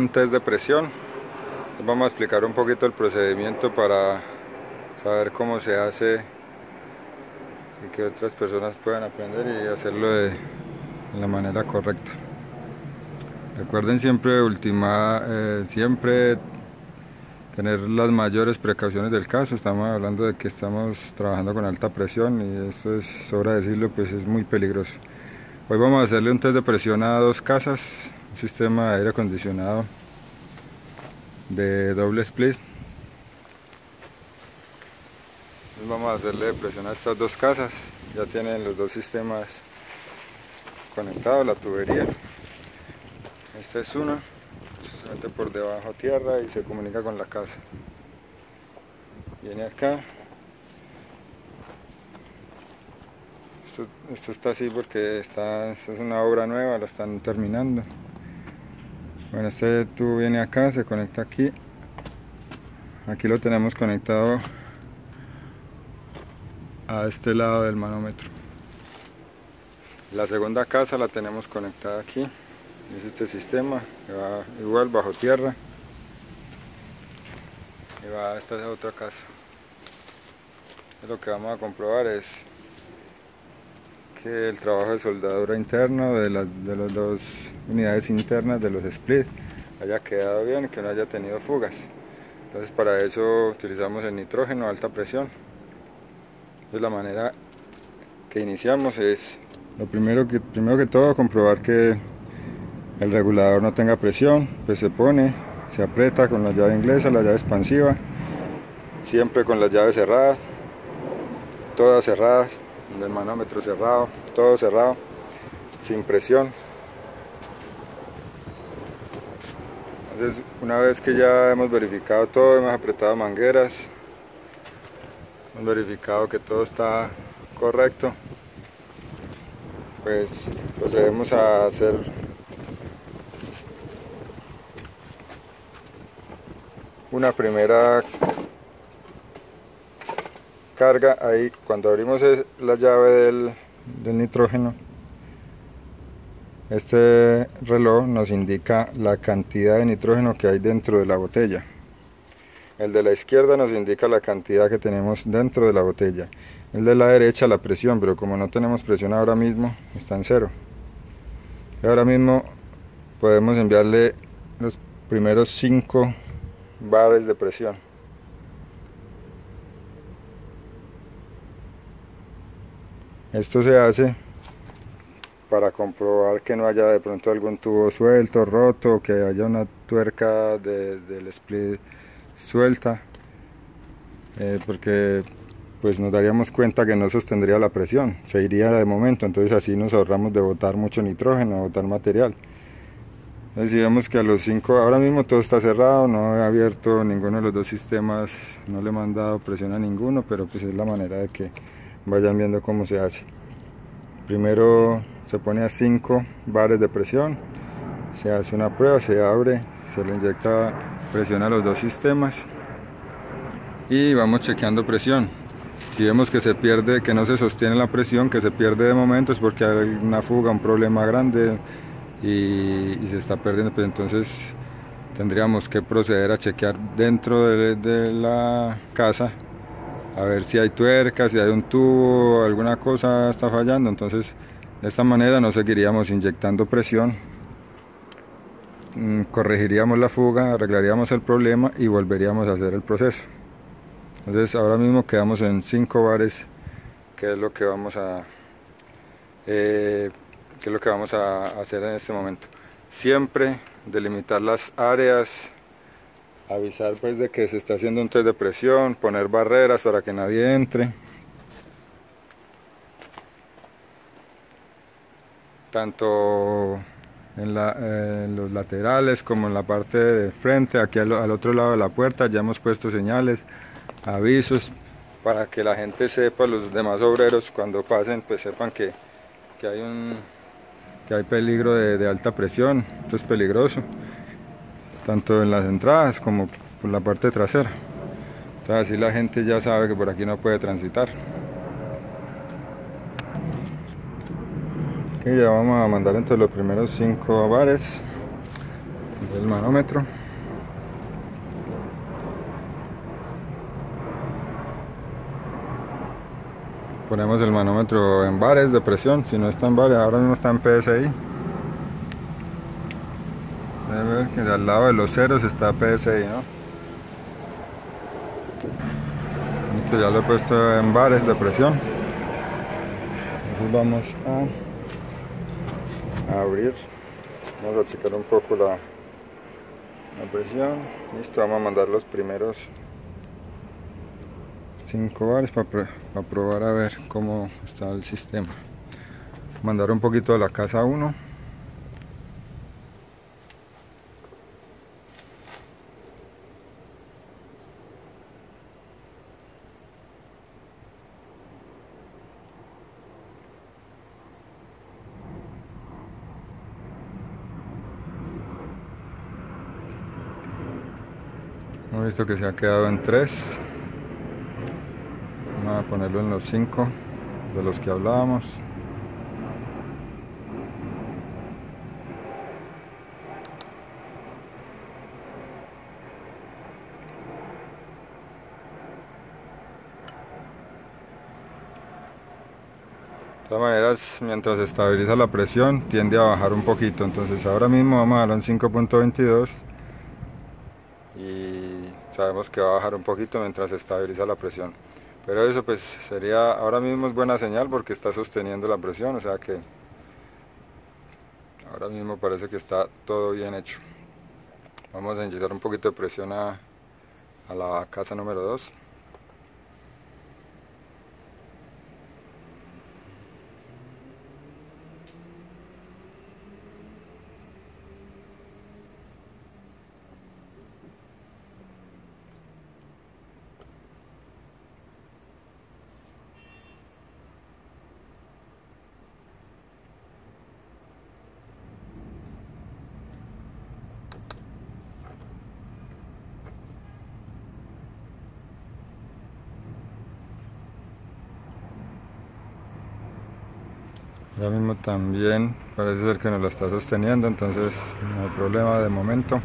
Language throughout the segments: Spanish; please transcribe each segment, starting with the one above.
un test de presión. Les vamos a explicar un poquito el procedimiento para saber cómo se hace y que otras personas puedan aprender y hacerlo de, la manera correcta. Recuerden siempre ultimar, eh, siempre tener las mayores precauciones del caso. Estamos hablando de que estamos trabajando con alta presión y esto es, sobra decirlo, pues es muy peligroso. Hoy vamos a hacerle un test de presión a dos casas, un sistema de aire acondicionado de doble split. vamos a hacerle presión a estas dos casas, ya tienen los dos sistemas conectados, la tubería. Esta es una, se mete por debajo tierra y se comunica con la casa. Viene acá, Esto, está así porque está, es una obra nueva, la están terminando. Bueno, este tubo viene acá, se conecta aquí. Aquí lo tenemos conectado a este lado del manómetro. La segunda casa la tenemos conectada aquí. Es este sistema que va igual bajo tierra. Y va a esta otra casa. Lo que vamos a comprobar es que el trabajo de soldadura interno de las, de dos unidades internas de los split haya quedado bien, que no haya tenido fugas. Entonces para eso utilizamos el nitrógeno a alta presión. Entonces la manera que iniciamos es, lo primero que, primero que todo, comprobar que el regulador no tenga presión, pues se pone, se aprieta con la llave inglesa, la llave expansiva, siempre con las llaves cerradas, todas cerradas, el manómetro cerrado, todo cerrado, sin presión. Entonces, una vez que ya hemos verificado todo, hemos apretado mangueras, hemos verificado que todo está correcto, pues procedemos a hacer una primera carga ahí cuando abrimos la llave del, nitrógeno. Este reloj nos indica la cantidad de nitrógeno que hay dentro de la botella. El de la izquierda nos indica la cantidad que tenemos dentro de la botella. El de la derecha la presión pero como no tenemos presión ahora mismo está en cero. Y ahora mismo podemos enviarle los primeros 5 bares de presión Esto se hace para comprobar que no haya de pronto algún tubo suelto, roto, que haya una tuerca del split suelta, eh, porque pues nos daríamos cuenta que no sostendría la presión, se iría de momento, entonces así nos ahorramos de botar mucho nitrógeno, botar material. Entonces si vemos que a los 5, ahora mismo todo está cerrado, no he abierto ninguno de los dos sistemas, no le he mandado presión a ninguno, pero pues es la manera de que vayan viendo cómo se hace. Primero se pone a 5 bares de presión se hace una prueba, se abre, se le inyecta presión a los dos sistemas y vamos chequeando presión. Si vemos que se pierde, que no se sostiene la presión, que se pierde de momento es porque hay una fuga, un problema grande y, se está perdiendo, pues entonces tendríamos que proceder a chequear dentro de la casa a ver si hay tuercas, si hay un tubo, alguna cosa está fallando. Entonces, de esta manera no seguiríamos inyectando presión, mm, corregiríamos la fuga, arreglaríamos el problema y volveríamos a hacer el proceso. Entonces, ahora mismo quedamos en 5 bares, que es lo que vamos a eh, que es lo que vamos a hacer en este momento. Siempre delimitar las áreas avisar pues de que se está haciendo un test de presión, poner barreras para que nadie entre. Tanto en, los laterales como en la parte de frente, aquí al, otro lado de la puerta ya hemos puesto señales, avisos para que la gente sepa, los demás obreros cuando pasen pues sepan que, hay un que hay peligro de, de alta presión, esto es peligroso tanto en las entradas como por la parte trasera. Entonces así la gente ya sabe que por aquí no puede transitar. ya vamos a mandar entre los primeros cinco bares. el manómetro ponemos el manómetro en bares de presión si no está en bares ahora mismo está en PSI que al lado de los ceros está PSI ¿no? listo ya lo he puesto en bares de presión. Entonces vamos a abrir. Vamos a checar un poco la, presión. Listo vamos a mandar los primeros 5 bares para, probar a ver cómo está el sistema. Mandar un poquito de la casa 1 Hemos que se ha quedado en 3. Vamos a ponerlo en los 5 de los que hablábamos. De todas maneras, mientras estabiliza la presión, tiende a bajar un poquito. Entonces ahora mismo vamos a darlo en 5.22 sabemos que va a bajar un poquito mientras se estabiliza la presión. Pero eso pues sería ahora mismo es buena señal porque está sosteniendo la presión o sea que ahora mismo parece que está todo bien hecho. Vamos a inyectar un poquito de presión a, a la casa número 2 ahora mismo también parece ser que nos lo está sosteniendo entonces no hay problema de momento.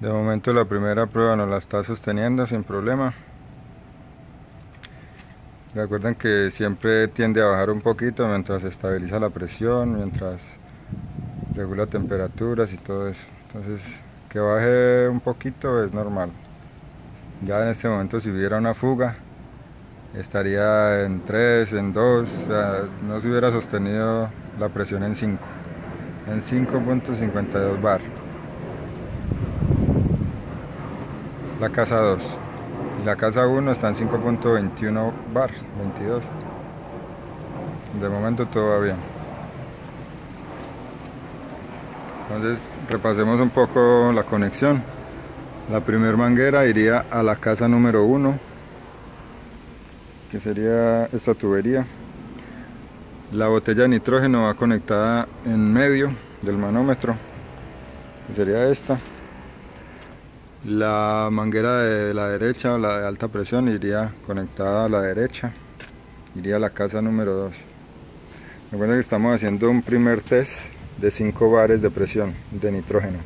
De momento la primera prueba nos la está sosteniendo sin problema. Recuerden que siempre tiende a bajar un poquito mientras estabiliza la presión mientras regula temperaturas y todo eso. Entonces que baje un poquito es normal ya en este momento si hubiera una fuga estaría en 3, en 2, o sea, no se hubiera sostenido la presión en 5, en 5.52 bar. La casa 2 y la casa 1 está en 5.21 bar, 22. De momento todo va bien. Entonces repasemos un poco la conexión. La primera manguera iría a la casa número 1, que sería esta tubería. La botella de nitrógeno va conectada en medio del manómetro, que sería esta. La manguera de la derecha o la de alta presión iría conectada a la derecha, iría a la casa número 2. Recuerden que estamos haciendo un primer test de 5 bares de presión de nitrógeno.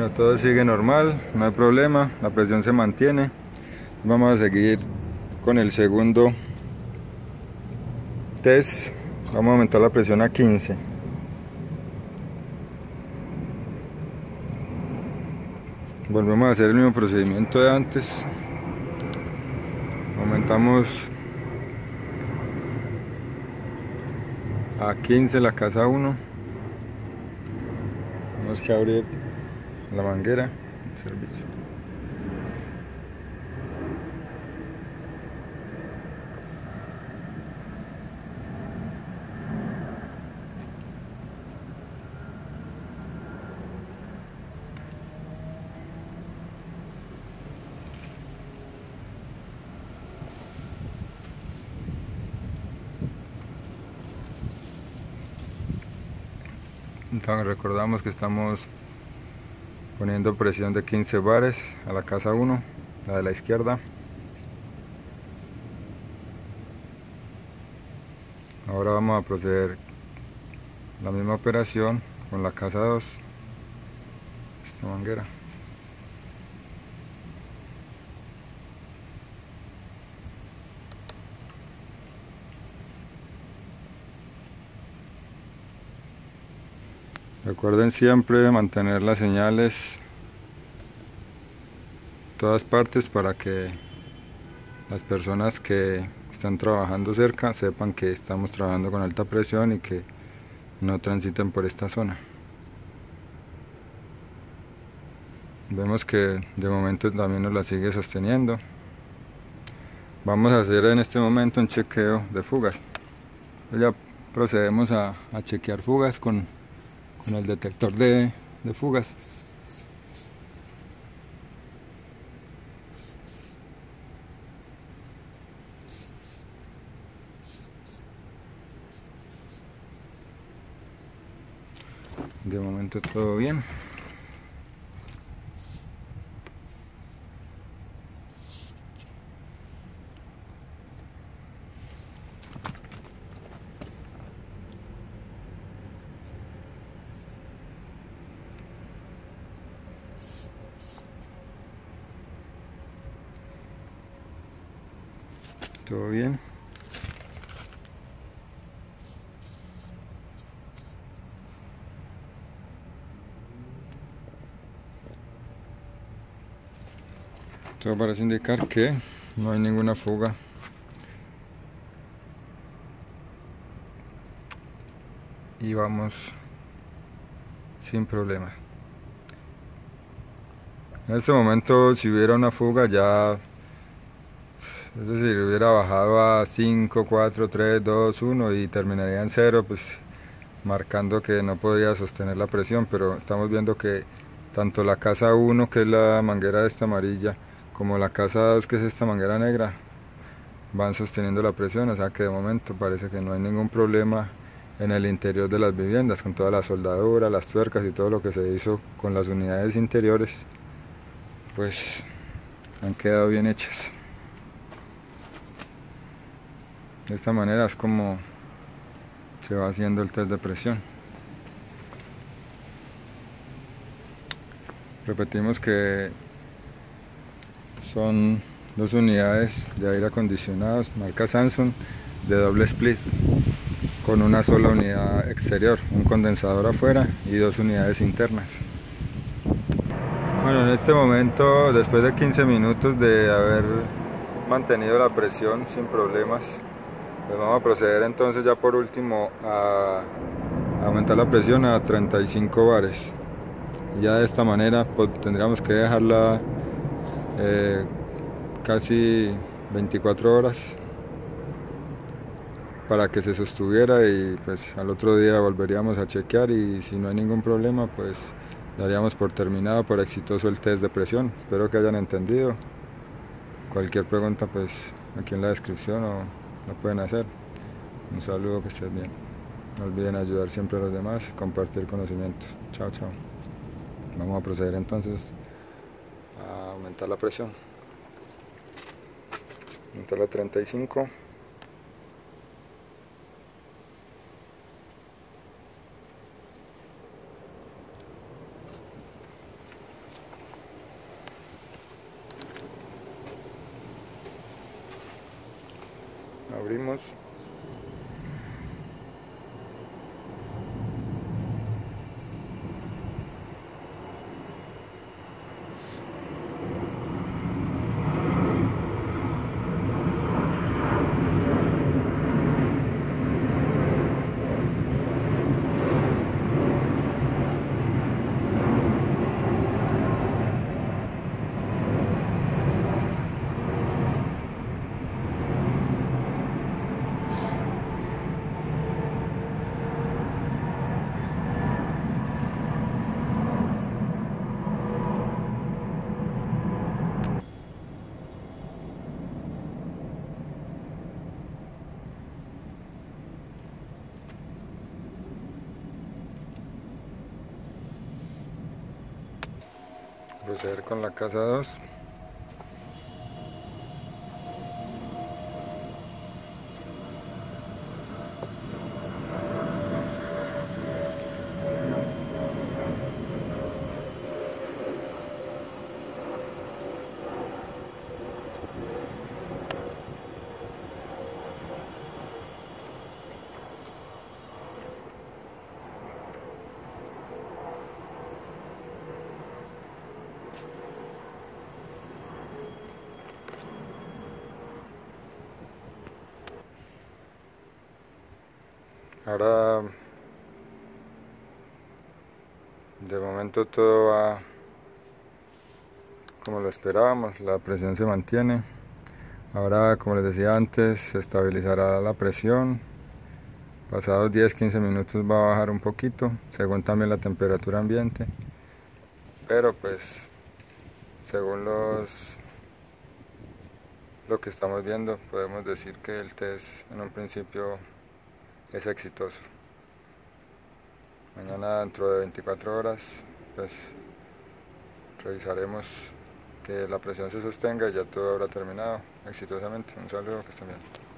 Bueno, todo sigue normal, no hay problema, la presión se mantiene. Vamos a seguir con el segundo test. Vamos a aumentar la presión a 15. Volvemos a hacer el mismo procedimiento de antes. Aumentamos a 15 la casa 1. Tenemos que abrir la manguera, el servicio. Entonces recordamos que estamos poniendo presión de 15 bares a la casa 1 la de la izquierda. Ahora vamos a proceder la misma operación con la casa 2 esta manguera Recuerden siempre mantener las señales todas partes para que las personas que están trabajando cerca sepan que estamos trabajando con alta presión y que no transiten por esta zona. Vemos que de momento también nos la sigue sosteniendo. Vamos a hacer en este momento un chequeo de fugas. Ya procedemos a, a chequear fugas con con el detector de, fugas. De momento todo bien. Todo bien todo parece indicar que no hay ninguna fuga. Y vamos sin problema. En este momento si hubiera una fuga ya es decir, hubiera bajado a 5, 4, 3, 2, 1 y terminaría en 0, pues marcando que no podría sostener la presión, pero estamos viendo que tanto la casa 1, que es la manguera de esta amarilla, como la casa 2, que es esta manguera negra, van sosteniendo la presión, o sea que de momento parece que no hay ningún problema en el interior de las viviendas, con toda la soldadura, las tuercas y todo lo que se hizo con las unidades interiores, pues han quedado bien hechas. De esta manera es como se va haciendo el test de presión. Repetimos que son dos unidades de aire acondicionado, marca Samsung, de doble split, con una sola unidad exterior, un condensador afuera y dos unidades internas. Bueno, en este momento, después de 15 minutos de haber mantenido la presión sin problemas, pues vamos a proceder entonces ya por último a aumentar la presión a 35 bares. ya de esta manera pues, tendríamos que dejarla eh, casi 24 horas para que se sostuviera y pues al otro día volveríamos a chequear y si no hay ningún problema pues daríamos por terminado, por exitoso el test de presión. Espero que hayan entendido. Cualquier pregunta pues aquí en la descripción o lo pueden hacer. Un saludo, que estén bien. No olviden ayudar siempre a los demás, compartir conocimientos. Chao, chao. Vamos a proceder entonces a aumentar la presión. Aumentar la 35. Proceder con la casa 2 Ahora de momento todo va como lo esperábamos, la presión se mantiene. Ahora como les decía antes, se estabilizará la presión. Pasados 10-15 minutos va a bajar un poquito, según también la temperatura ambiente. Pero pues según los lo que estamos viendo, podemos decir que el test en un principio es exitoso. Mañana dentro de 24 horas pues revisaremos que la presión se sostenga y ya todo habrá terminado exitosamente. Un saludo, que estén bien.